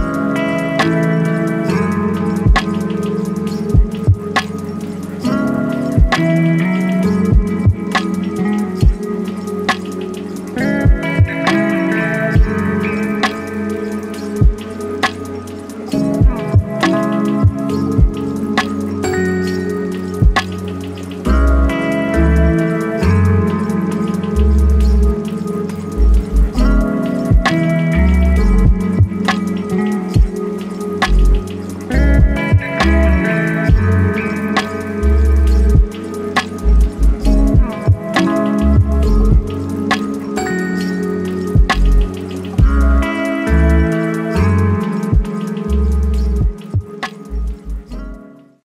you.